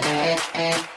Thank you.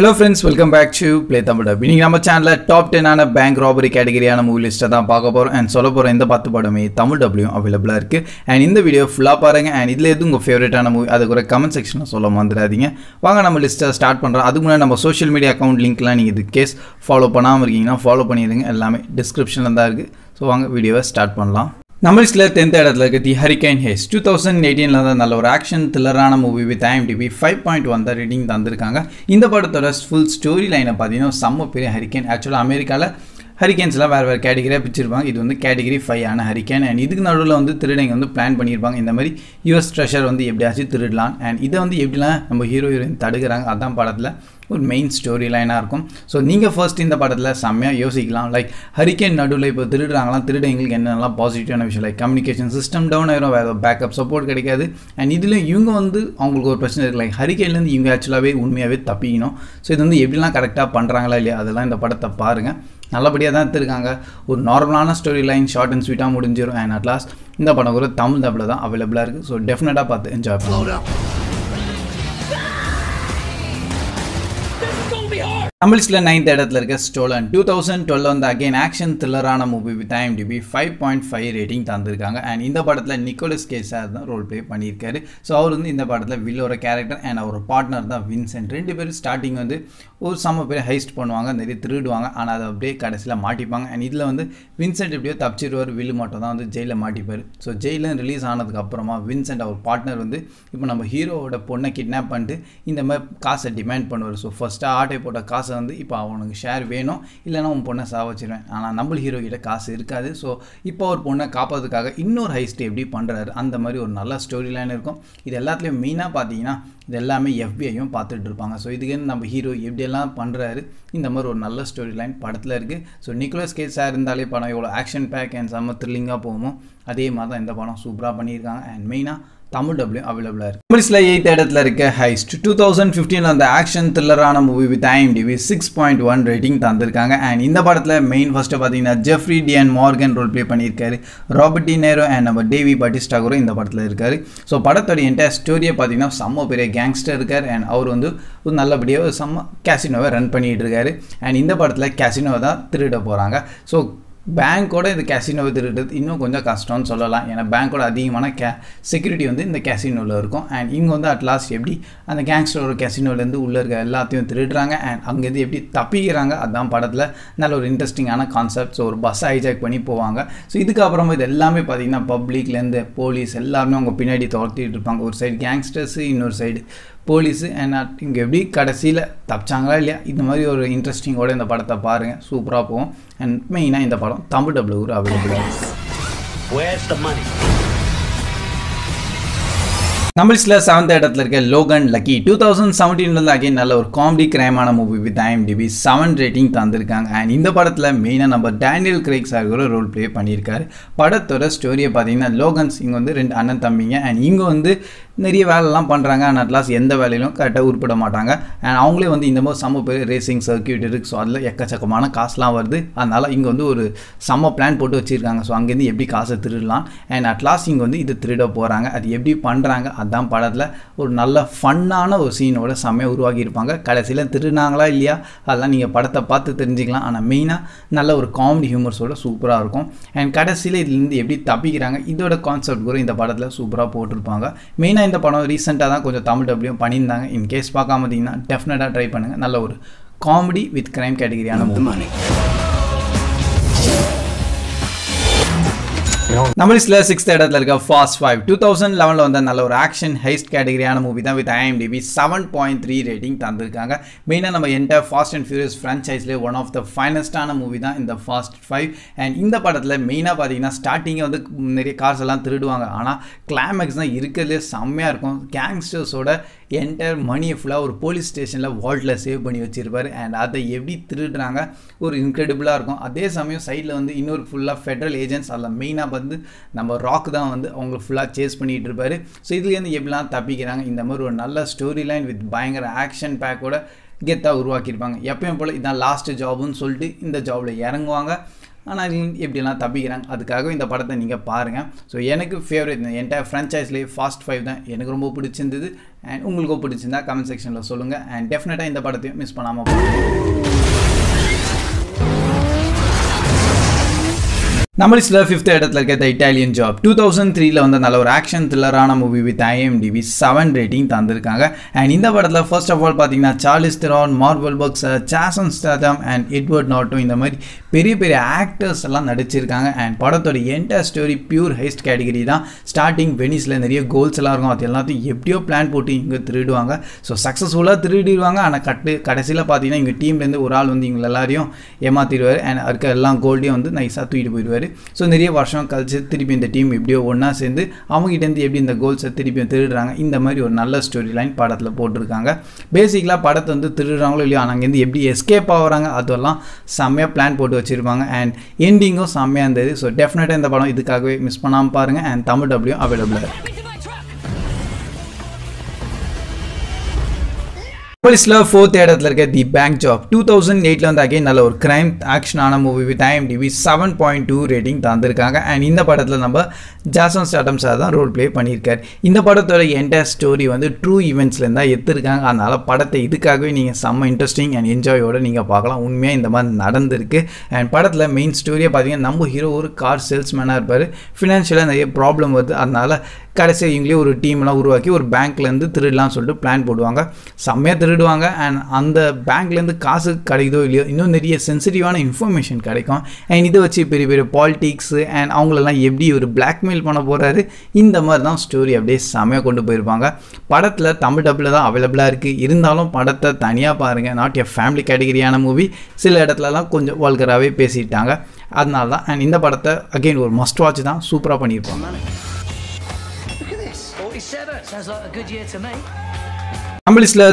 Hello friends welcome back to play Tamil dub நம்ம சேனலில் top டென்னான bank robbery கேட்டகரியான movie லிஸ்ட்டை தான் பார்க்க போகிறோம் அண்ட் சொல்ல போகிற இந்த பத்து படமே தமிழ் டப்லையும் அவைலபிளாக இருக்குது அண்ட் இந்த வீடியோ ஃபுல்லாக பாருங்கள் அண்ட் இதில் எது உங்கள் ஃபேவரட்டான மூவி அது கூட கமெண்ட் செக்ஷனில் சொல்ல மறந்துடாதீங்க. வாங்க நம்ம லிஸ்ட்டை ஸ்டார்ட் பண்ணுறோம் அதுக்கு முன்னாடி நம்ம சோஷியல் மீடியா அக்கௌண்ட் லிங்க்லாம் நீங்கள் இது கேஸ் ஃபாலோ பண்ணாமல் இருக்கீங்கன்னா ஃபாலோ பண்ணிடுங்க. எல்லாமே டிஸ்கிரிப்ஷனில் தான் இருக்குது ஸோ வாங்க வீடியோவை ஸ்டார்ட் பண்ணலாம். நம்ம லிஸ்ட்டில் டென்த் இடத்துல இருக்க The Hurricane Heist two thousand எயிட்டீனில் தான் நல்ல ஒரு action த்ரில்லரான movie with IMDB five point one தான் ரேட்டிங் தந்திருக்காங்க. இந்த படத்தோட ஃபுல் ஸ்டோரி லைனை பார்த்தீங்கன்னா செம்ம பெரிய ஹரிகேன் ஆக்சுவலாக அமெரிக்காவில் ஹரிகேன்ஸ்லாம் வேறு வேறு கேட்டகரியாக பிரிச்சிருப்பாங்க. இது வந்து கேட்டகரி ஃபைவ் ஆன ஹரிகேன் அண்ட் இதுக்கு நடுவில் வந்து திருடங்க வந்து பிளான் பண்ணியிருப்பாங்க இந்த மாதிரி யூஎஸ் ட்ரெஷர் வந்து எப்படியாச்சும் திருடலாம். அண்ட் இதை வந்து எப்படிலாம் நம்ம ஹீரோ ஹீரோயின் தடுக்கிறாங்க? அதான் படத்தில் ஒரு மெயின் ஸ்டோரி லைனாக இருக்கும். ஸோ நீங்கள் ஃபர்ஸ்ட் இந்த படத்தில் செம்மையாக யோசிக்கலாம். லைக் ஹரிக்கேன் நடுவில் இப்போ திருடுறாங்களாம் திருடங்களுக்கு என்னென்னலாம் பாசிட்டிவான விஷயம்? லைக் கம்யூனிகேஷன் சிஸ்டம் டவுன் ஆயிரும். வேறு பேக்கப் சப்போர்ட் கிடைக்காது. அண்ட் இதில் இவங்க வந்து அவங்களுக்கு ஒரு பிரச்சனை இருக்குது லைக் ஹரிக்கேன்லேருந்து இவங்க ஆக்சுவலாகவே உண்மையாகவே தப்பிக்கணும். ஸோ இது வந்து எப்படிலாம் கரெக்டாக பண்ணுறாங்களா இல்லையா? அதெல்லாம் இந்த படத்தை பாருங்கள் நல்லபடியாக தான் எடுத்திருக்காங்க. ஒரு நார்மலான ஸ்டோரி லைன் ஷார்ட் அண்ட் ஸ்வீட்டாக முடிஞ்சிடும் அண்ட் அட்லாஸ்ட் இந்த படம் கூட தமிழ் தப்பில் தான் அவைலபிளாக இருக்குது ஸோ டெஃபினட்டாக பார்த்து என்ஜாய் பண்ணலாம். நம்ம லிஸ்ட்டில் நைன்த் இடத்துல இருக்க ஸ்டோலன் டூ தௌசண்ட் டுவெல் வந்து again action த்ரில்லரான movie with IMDB five point five rating தந்திருக்காங்க. அண்ட் இந்த படத்தில் நிக்கோலஸ் கேஸாக தான் ரோல் ப்ளே பண்ணியிருக்காரு. ஸோ அவர் வந்து இந்த படத்தில் வில்லோட கேரக்டர் அண்ட் அவர் பார்ட்னர் தான் வின்சென்ட் ரெண்டு பேரும் ஸ்டார்டிங் வந்து ஒரு செம்ம பேர் ஹைஸ்ட் பண்ணுவாங்க நிறைய திருடுவாங்க. ஆனால் அதை அப்படியே கடைசியில் மாட்டிப்பாங்க. அண்ட் இதில் வந்து வின்சென்ட் எப்படியோ தப்பிச்சிருவார் வில்லு மட்டும் தான் வந்து ஜெயிலில் மாட்டிப்பார். ஸோ ஜெயிலில் ரிலீஸ் ஆனதுக்கப்புறமா வின்சென்ட் அவர் பார்ட்னர் வந்து இப்போ நம்ம ஹீரோவோட பொண்ணை கிட்னாப் பண்ணிட்டு இந்த மாதிரி காசை டிமாண்ட் பண்ணுவார். ஸோ ஃபஸ்ட்டாக ஆட்டை போட்ட காசை வந்து இப்போ அவனுக்கு ஷேர் வேணும். இல்லைனா உன் பொண்ணை சாவச்சிருவேன் ஆனால் நம்ம ஹீரோ கிட்ட காசு இருக்காது. ஸோ இப்போ ஒரு பொண்ணை காப்பாற்றுக்காக இன்னொரு ஹைஸ்ட் எப்படி பண்ணுறாரு அந்த மாதிரி ஒரு நல்ல ஸ்டோரி லைன் இருக்கும். இது எல்லாத்துலேயும் மெயினாக பார்த்தீங்கன்னா இது எல்லாமே எஃபிஐயும் பார்த்துட்டு இருப்பாங்க. ஸோ இதுக்கு நம்ம ஹீரோ எப்படியெல்லாம் பண்ணுறாரு இந்த மாதிரி ஒரு நல்ல ஸ்டோரி லைன் படத்தில் இருக்குது ஸோ நிக்கோலஸ் கேஸாக இருந்தாலே படம் எவ்வளோ ஆக்ஷன் பேக் அண்ட் செம்ம த்ரில்லிங்காக போகுமோ அதே மாதிரி தான் இந்த படம் சூப்பராக பண்ணியிருக்காங்க. அண்ட் மெயினாக தமிழ் டப்ளியூ அவைலபிளாக இருக்குது மெமரிஸில் எயித் இடத்துல இருக்க ஹைஸ்ட் டூ தௌசண்ட் ஃபிஃப்டீனில் அந்த action த்ரில்லரான movie with IMDB six point one rating தந்திருக்காங்க. அண்ட் இந்த படத்தில் மெயின் ஃபஸ்ட்டு பார்த்தீங்கன்னா Jeffrey Dean Morgan role play பண்ணியிருக்காரு. ராபர்ட் டி நேரோ அண்ட் நம்ம டேவி பட்டிஸ்டாகரும் இந்த படத்தில் இருக்காரு. ஸோ படத்தோட என்டையர் ஸ்டோரியை பார்த்தீங்கன்னா செம்ம பெரிய கேங்ஸ்டர் இருக்கார். அண்ட் அவர் வந்து ஒரு நல்லபடியாக ஒரு செம்ம கேசினோவை ரன் பண்ணிகிட்டு இருக்காரு. அண்ட் இந்த படத்தில் கேசினோவை தான் திருட போகிறாங்க ஸோ பேங்க்கோட இந்த கேசினோவை திருடுறது இன்னும் கொஞ்சம் கஷ்டம்னு சொல்லலாம். ஏன்னா பேங்க்கோட அதிகமான கே செக்யூரிட்டி வந்து இந்த கேசினோவில் இருக்கும். அண்ட் இங்கே வந்து அட்லாஸ்ட் எப்படி அந்த கேங்ஸ்டரோட கேசினோலேருந்து உள்ளே இருக்க எல்லாத்தையும் திருடுறாங்க. அண்ட் அங்கேருந்து எப்படி தப்பிக்கிறாங்க அதுதான் படத்தில் நல்ல ஒரு இன்ட்ரெஸ்டிங்கான கான்செப்ட் ஸோ ஒரு பஸ்ஸை ஹைஜாக் பண்ணி போவாங்க. ஸோ இதுக்கப்புறமா இது எல்லாமே பார்த்திங்கன்னா பப்ளிக்லேருந்து போலீஸ் எல்லாருமே அவங்க பின்னாடி துரத்திட்டு இருப்பாங்க. ஒரு சைடு கேங்ஸ்டர்ஸு இன்னொரு சைடு போலீஸு அண்ட் இங்கே எப்படி கடைசியில் தப்பிச்சாங்களா இல்லையா? இந்த மாதிரி ஒரு இன்ட்ரெஸ்டிங்கோட இந்த படத்தை பாருங்கள் சூப்பராக போகும். அண்ட் மெயினாக இந்த படம் தமிழ் டபுள் ஒரு அவைலபிளாக இருக்குது? நம்மள்ஸில் செவன்த் இடத்துல இருக்க லோகன் லக்கி டூ தௌசண்ட் செவன்டீன்லேருந்து அகைன் நல்ல ஒரு comedy கிரைமான movie with IMDB seven rating தந்திருக்காங்க. அண்ட் இந்த படத்தில் மெயினாக நம்ம டேனியல் கிரேக் சார் கூட ரோல் ப்ளே பண்ணியிருக்காரு. படத்தோட ஸ்டோரியை பார்த்தீங்கன்னா லோகன்ஸ் இங்கே வந்து ரெண்டு அண்ணன் தம்பிங்க. அண்ட் இங்கே வந்து நிறைய வேலைலாம் பண்ணுறாங்க அண்ட் அட்லாஸ் எந்த வேலையிலும் கரெக்டாக உருப்பிட மாட்டாங்க. அண்ட் அவங்களே வந்து இந்த மாதிரி செம்ம பேர் ரேசிங் சர்க்கியூட் இருக்குது ஸோ அதில் எக்கச்சக்கமான காசுலாம் வருது. அதனால் இங்கே வந்து ஒரு செம்ம பிளான் போட்டு வச்சுருக்காங்க. ஸோ அங்கேருந்து எப்படி காசை திருடலாம்? அண்ட் அட்லாஸ்ட் இங்கே வந்து இது திருட போகிறாங்க அது எப்படி பண்ணுறாங்க அதான் படத்தில் ஒரு நல்ல ஃபன்னான ஒரு சீனோட செம்மையாக உருவாக்கியிருப்பாங்க கடைசியில் திருடினாங்களா இல்லையா? அதெல்லாம் நீங்கள் படத்தை பார்த்து தெரிஞ்சுக்கலாம். ஆனால் மெயினாக நல்ல ஒரு காமெடி ஹியூமர்ஸோட சூப்பராக இருக்கும். அண்ட் கடைசியில் இதுலேருந்து எப்படி தப்பிக்கிறாங்க? இதோட கான்செப்ட் கூட இந்த படத்தில் சூப்பராக போட்டிருப்பாங்க. மெயினாக இந்த படம் ரீசெண்டாக தான் கொஞ்சம் தமிழ் டப்ளியும் பண்ணியிருந்தாங்க. இன் கேஸ் பார்க்காம இருந்தீங்கன்னா டெஃபினட்டாக ட்ரை பண்ணுங்கள் நல்ல ஒரு காமெடி வித் கிரைம் கேட்டகரியான நம்ம லிஸ்ட்ல சிக்ஸ்த் இடத்துல இருக்க ஃபாஸ்ட் ஃபைவ் டூ தௌசண்ட் லெவனில் வந்த நல்ல ஒரு ஆக்ஷன் ஹைஸ்ட் கேட்டகரியான மூவி தான் with IMDB seven point three rating தந்திருக்காங்க. மெயினாக நம்ம என்டர் ஃபாஸ்ட் அண்ட் ஃபியூரியஸ் ஃப்ரான்ச்சைஸ்லேயே ஒன் ஆஃப் த ஃபைனஸ்டான மூவி தான் இந்த ஃபாஸ்ட் ஃபைவ் அண்ட் இந்த படத்தில் மெயினாக பார்த்தீங்கன்னா ஸ்டார்டிங்கே வந்து நிறைய கார்ஸ் எல்லாம் திருடுவாங்க. ஆனால் கிளைமேக்ஸ் தான் இருக்கிறதுலே செம்மையாக இருக்கும். கேங்ஸ்டர்ஸோட என்டையர் மணியை ஃபுல்லாக ஒரு போலீஸ் ஸ்டேஷனில் வால்ட்டில் சேவ் பண்ணி வச்சுருப்பார். அண்ட் அதை எப்படி திருடுறாங்க? ஒரு இன்க்ரெடிபிளாக இருக்கும். அதே சமயம் சைடில் வந்து இன்னொரு ஃபுல்லாக ஃபெட்ரல் ஏஜென்ட்ஸ் அதில் மெயினாக வந்து நம்ம ராக் தான் வந்து அவங்க ஃபுல்லாக சேஸ் பண்ணிகிட்டு இருப்பார். ஸோ இதுலேருந்து எப்படிலாம் தப்பிக்கிறாங்க? இந்த மாதிரி ஒரு நல்ல ஸ்டோரி லைன் வித் பயங்கர ஆக்ஷன் பேக்கோட கெத்தாக உருவாக்கியிருப்பாங்க. எப்பயும் போல் இதான் லாஸ்ட்டு ஜாபுன்னு சொல்லிட்டு இந்த ஜாபில் இறங்குவாங்க. ஆனால் எப்படிலாம் தப்பிக்கிறாங்க அதுக்காக இந்த படத்தை நீங்கள் பாருங்கள் ஸோ எனக்கு ஃபேவரட் இந்த என்டையர் ஃப்ரான்ச்சைஸ்லேயே ஃபாஸ்ட் ஃபைவ் தான் எனக்கு ரொம்ப பிடிச்சிருந்தது. அண்ட் உங்களுக்கும் பிடிச்சிருந்தா கமெண்ட் செக்ஷனில் சொல்லுங்கள் அண்ட் டெஃபினட்டாக இந்த படத்தையும் மிஸ் பண்ணாமல் பாருங்கள் நம்ம லிஸ்ட்டில் ஃபிஃப்த் இடத்துல இருக்க The Italian Job two thousand த்ரீல வந்து நல்ல ஒரு action த்ரில்லரான movie with IMDB seven rating தந்திருக்காங்க. அண்ட் இந்த படத்தில் ஃபர்ஸ்ட் ஆஃப் ஆல் பார்த்தீங்கன்னா சார்லிஸ் திரான் மார்வல் பக்ஸ் சாசன் ஸ்டாதம் அண்ட் எட்வர்ட் நாட்டும் இந்த மாதிரி பெரிய பெரிய ஆக்டர்ஸ் எல்லாம் நடிச்சிருக்காங்க. அண்ட் படத்தோட entire story pure heist category தான். ஸ்டார்டிங் வெனிஸில் நிறைய கோல்ஸ் எல்லாம் இருக்கும். அது எல்லாத்தையும் எப்படியோ பிளான் போட்டு இங்கே திருடுவாங்க. ஸோ சக்ஸஸ்ஃபுல்லாக திருடிடுவாங்க. ஆனால் கட்டு கடைசியில் பார்த்தீங்கன்னா இங்கே டீம்லேருந்து ஒரு ஆள் வந்து இவங்க எல்லாரையும் ஏமாற்றிடுவார் அண்ட் இருக்க எல்லா கோல்டையும் வந்து நைஸாக தூக்கிட்டு போயிடுவார். ஸோ நிறைய வருஷம் கழிச்சு திருப்பி இந்த டீம் எப்படியோ ஒன்றா சேர்ந்து அவங்ககிட்டேருந்து எப்படி இந்த கோல்ஸை திருப்பி திருடுறாங்க இந்த மாதிரி ஒரு நல்ல ஸ்டோரி லைன் படத்தில் போட்டிருக்காங்க. பேசிக்கலாக படத்தை வந்து திருடுறாங்களோ இல்லையோ அங்கேருந்து எப்படி எஸ்கேப் ஆகிறாங்க அதெல்லாம் செம்மையாக பிளான் போட்டு வச்சுருப்பாங்க. அண்ட் எண்டிங்கும் செம்மையாக இருந்தது. ஸோ டெஃபினட்டாக இந்த படம் இதுக்காகவே மிஸ் பண்ணாமல் பாருங்கள் அண்ட் தமிழ் டபிள்யூ அவைலபிளாக இருக்குது லிஸ்ட்ல ஃபோர்த் இடத்துல இருக்க The Bank Job two thousand எயிட்டில் வந்து அகைன் நல்ல ஒரு crime ஆக்ஷனான movie with IMDB seven point two rating தந்திருக்காங்க. அண்ட் இந்த படத்தில் நம்ம ஜாசன் ஸ்டாட்டம் சார் தான் ரோல் ப்ளே பண்ணியிருக்கார். இந்த படத்தோட என்டையர் ஸ்டோரி வந்து ட்ரூ ஈவெண்ட்ஸ்லேருந்து தான் எடுத்திருக்காங்க. அதனால் படத்தை இதுக்காகவே நீங்கள் செம்ம இன்ட்ரெஸ்டிங் அண்ட் என்ஜாயோட நீங்கள் பார்க்கலாம். உண்மையாக இந்த மாதிரி நடந்திருக்கு. அண்ட் படத்தில் மெயின் ஸ்டோரியை பார்த்தீங்கன்னா நம்ம ஹீரோ ஒரு கார் சேல்ஸ்மேனாக இருப்பார். ஃபினான்ஷியலாக நிறைய ப்ராப்ளம் வருது. அதனால் கடைசியாக இவங்களே ஒரு டீம்லாம் உருவாக்கி ஒரு பேங்க்லேருந்து திருடலாம் சொல்லிட்டு பிளான் போடுவாங்க. செம்மையாக திருடுவாங்க. அண்ட் அந்த பேங்க்லேருந்து காசு கிடைக்குதோ இல்லையோ இன்னும் நிறைய சென்சிட்டிவான இன்ஃபர்மேஷன் கிடைக்கும். அண்ட் இதை வச்சு பெரிய பெரிய பாலிட்டிக்ஸு அண்ட் அவங்களெல்லாம் எப்படி ஒரு பிளாக்மெயில் பண்ண போகிறாரு இந்த மாதிரி தான் ஸ்டோரி அப்படியே செம்மையாக கொண்டு போயிருப்பாங்க. படத்தில் தமிழ் டப்பில் தான் அவைலபிளாக இருக்குது இருந்தாலும் படத்தை தனியாக பாருங்கள் நாட் எ ஃபேமிலி கேட்டகரியான மூவி சில இடத்துலலாம் கொஞ்சம் வல்கராகவே பேசிட்டாங்க. அதனால தான் அண்ட் இந்த படத்தை அகெயின் ஒரு மஸ்ட் வாட்ச் தான். சூப்பராக பண்ணியிருப்பாங்க. Sounds like a good year to me.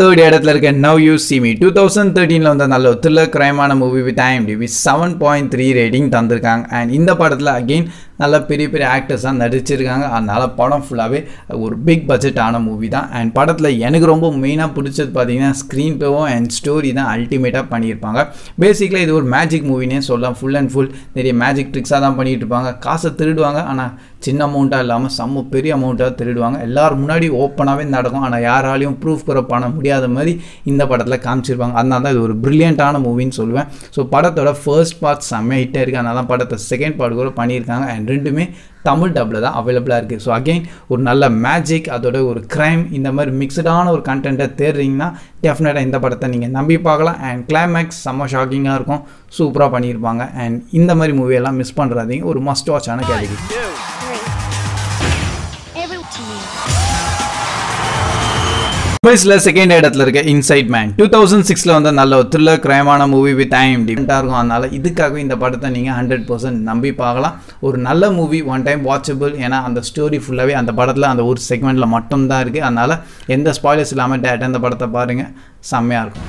Third இடத்துல இருக்க now you see me two thousand தேர்ட்டீனில் வந்த நல்ல ஒரு thriller கிரைமான movie with IMDb seven point three rating தந்திருக்காங்க. அண்ட் இந்த படத்தில் அகெயின் நல்ல பெரிய பெரிய ஆக்டர்ஸாக நடிச்சிருக்காங்க. அதனால் படம் ஃபுல்லாகவே ஒரு பிக் பட்ஜெட்டான மூவி தான். அண்ட் படத்தில் எனக்கு ரொம்ப மெயினாக பிடிச்சது பார்த்தீங்கன்னா ஸ்க்ரீன் ப்ளேவும் அண்ட் ஸ்டோரி தான் அல்டிமேட்டாக பண்ணியிருப்பாங்க. பேசிக்கலாக இது ஒரு மேஜிக் மூவினே சொல்லலாம். ஃபுல் அண்ட் ஃபுல் நிறைய மேஜிக் ட்ரிக்ஸாக தான் பண்ணிகிட்டு இருப்பாங்க காசை திருடுவாங்க. ஆனால் சின்ன அமௌண்ட்டாக இல்லாமல் செம்ம பெரிய அமௌண்ட்டாக திருடுவாங்க. எல்லோரும் முன்னாடி ஓப்பனாகவே நடக்கும். ஆனால் யாராலையும் ப்ரூஃப் கூட பண்ண முடியாத மாதிரி இந்த படத்தில் காமிச்சிருப்பாங்க. அதனால தான் இது ஒரு ப்ரில்லியண்ட்டான மூவின்னு சொல்லுவேன். ஸோ படத்தோட ஃபர்ஸ்ட் பார்ட் செம்ம ஹிட்டாக இருக்குது அதனால தான் படத்தை செகண்ட் பார்ட் கூட பண்ணியிருக்காங்க. அண்ட் ரெண்டுமே தமிழ் டப்பில் தான் அவைலபிளாக இருக்குது ஸோ அகெயின் ஒரு நல்ல மேஜிக் அதோட ஒரு க்ரைம் இந்த மாதிரி மிக்சடான ஒரு கண்டென்ட்டை தேடுறீங்கன்னா டெஃபினட்டாக இந்த படத்தை நீங்கள் நம்பி பார்க்கலாம். அண்ட் கிளைமேக்ஸ் செம்ம ஷாக்கிங்காக இருக்கும். சூப்பராக பண்ணியிருப்பாங்க. அண்ட் இந்த மாதிரி மூவியெல்லாம் மிஸ் பண்ணுறாதீங்க ஒரு மஸ்ட் வாட்சான கேட்டகரி வயசில் செகண்ட் இடத்துல இருக்க இன்சைட் மேன் டூ தௌசண்ட் சிக்ஸில் வந்து நல்ல ஒரு த்ரில்லர் கிரைமான மூவி வித் டைம் டிஃப்ரெண்ட்டாக இருக்கும். அதனால் இதுக்காக இந்த படத்தை நீங்கள் ஹண்ட்ரட் பர்சன்ட் நம்பி பார்க்கலாம். ஒரு நல்ல மூவி ஒன் டைம் வாட்சபிள் ஏன்னா அந்த ஸ்டோரி ஃபுல்லாகவே அந்த படத்தில் அந்த ஒரு செக்மெண்ட்டில் மட்டும்தான் இருக்குது அதனால் எந்த ஸ்பாய்லர்ஸ் இல்லாமல் டேரெக்டாக அந்த படத்தை பாருங்கள் செம்மையாக இருக்கும்.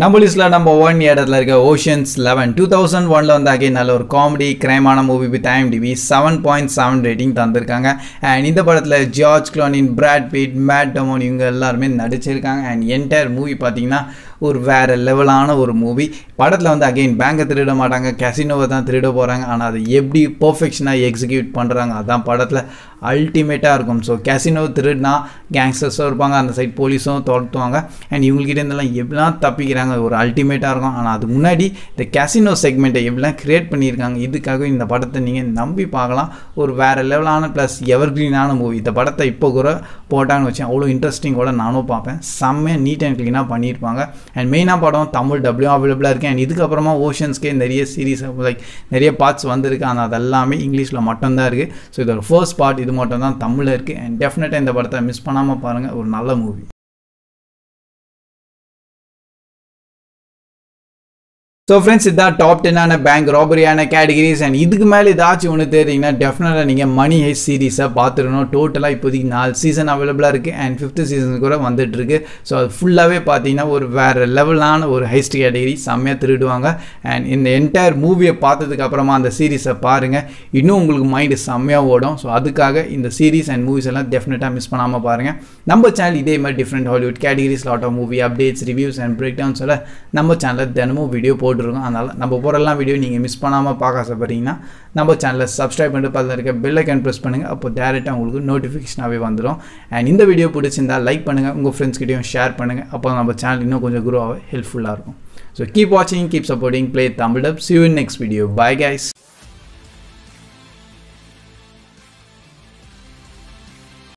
நம்ம லிஸ்ட்டில் நம்ம ஒன் இடத்துல இருக்க ஓஷன்ஸ் லெவன் டூ தௌசண்ட் ஒனில் வந்து அகைன் நல்ல ஒரு comedy கிரைமான movie with IMDb seven point seven rating தந்திருக்காங்க. அண்ட் இந்த படத்தில் ஜார்ஜ் கிளானின் பிராட் பீட் மேட் டமோன் இவங்க எல்லாருமே நடிச்சிருக்காங்க. அண்ட் என்டையர் மூவி பார்த்தீங்கன்னா ஒரு வேறு லெவலான ஒரு மூவி படத்தில் வந்து அகைன் பேங்கை திருட மாட்டாங்க கெசினோவை தான் திருட போகிறாங்க ஆனால் அதை எப்படி பர்ஃபெக்ஷனாக எக்ஸிக்யூட் பண்ணுறாங்க அதான் படத்தில் அல்டிமேட்டாக இருக்கும். ஸோ கேசினோ திருடினா கேங்ஸ்டர்ஸும் இருப்பாங்க அந்த சைட் போலீஸும் துரத்துவாங்க. அண்ட் இவங்ககிட்ட இருந்தெல்லாம் எப்படிலாம் தப்பிக்கிறாங்க ஒரு அல்டிமேட்டாக இருக்கும். ஆனால் அதுக்கு முன்னாடி இந்த கேசினோ செக்மெண்ட்டை எப்படிலாம் க்ரியேட் பண்ணியிருக்காங்க இதுக்காக இந்த படத்தை நீங்கள் நம்பி பார்க்கலாம். ஒரு வேறு லெவலான ப்ளஸ் எவர் க்ரீனான மூவி இந்த படத்தை இப்போ கூட போட்டான்னு வச்சேன் அவ்வளோ இன்ட்ரெஸ்டிங் கூட நானும் பார்ப்பேன். செம்மையாக நீட் அண்ட் க்ளீனாக பண்ணியிருப்பாங்க. அண்ட் மெயினாக படம் தமிழ் டபிள்யூ அவைலபிளாக இருக்கேன் அண்ட் இதுக்கப்புறமா ஓஷன்ஸ்க்கே நிறைய சீரீஸ் லைக் நிறைய பார்ட்ஸ் வந்திருக்கு. ஆனால் அதெல்லாமே இங்கிலீஷில் மட்டும்தான் இருக்குது ஸோ இதோட ஃபர்ஸ்ட் பார்ட் இது மட்டும் தான் தமிழில் இருக்குது அண்ட் டெஃபினட்டாக இந்த படத்தை மிஸ் பண்ணாமல் பாருங்கள் ஒரு நல்ல மூவி ஸோ ஃப்ரெண்ட்ஸ் இதான் டாப் டென்னான பேங்க் ராபரியான கேட்டகரிஸ் அண்ட் இதுக்கு மேலே ஏதாச்சும் ஒன்று தெரியுங்கன்னா டெஃபினட்டாக நீங்கள் மணி ஹெச் சீரீஸை பார்த்துருக்கணும் டோட்டலாக இப்போதைக்கு நாலு சீசன் அவைலபிளாக இருக்குது அண்ட் ஃபிஃப்த்து சீசன் கூட வந்துட்டுருக்கு ஸோ அது ஃபுல்லாகவே பார்த்தீங்கன்னா ஒரு வேறு லெவலான ஒரு ஹைஸ்ட் கேட்டகரி செம்மையாக திருடுவாங்க. அண்ட் இந்த என்டையர் மூவியை பார்த்ததுக்கு அப்புறமா அந்த சீரீஸை பாருங்கள் இன்னும் உங்களுக்கு மைண்டு செம்மையாக ஓடும். ஸோ அதுக்காக இந்த சீரீஸ் அண்ட் மூவிஸ் எல்லாம் டெஃபினட்டாக மிஸ் பண்ணாமல் பாருங்கள் நம்ம சேனல் இதே மாதிரி different Hollywood categories lot of movie updates reviews and break டவுன்ஸோட நம்ம சேனலில் தினமும் வீடியோ போட்டு போட்டுருக்கோம் அதனால் நம்ம போகிறெல்லாம் வீடியோ நீங்கள் மிஸ் பண்ணாமல் பார்க்க ஆசைப்பட்டீங்கன்னா நம்ம சேனலை சப்ஸ்கிரைப் பண்ணிட்டு பக்கத்தில் இருக்க பெல் ஐக்கன் ப்ரெஸ் பண்ணுங்கள் அப்போ டேரெக்டாக உங்களுக்கு நோட்டிஃபிகேஷனாகவே வந்துடும் அண்ட் இந்த வீடியோ பிடிச்சிருந்தா லைக் பண்ணுங்கள் உங்கள் ஃப்ரெண்ட்ஸ்கிட்டையும் ஷேர் பண்ணுங்கள் அப்போ நம்ம சேனல் இன்னும் கொஞ்சம் குரோ ஆக ஹெல்ப்ஃபுல்லாக இருக்கும். ஸோ கீப் வாட்சிங் keep supporting play Tamil dub see you next video bye guys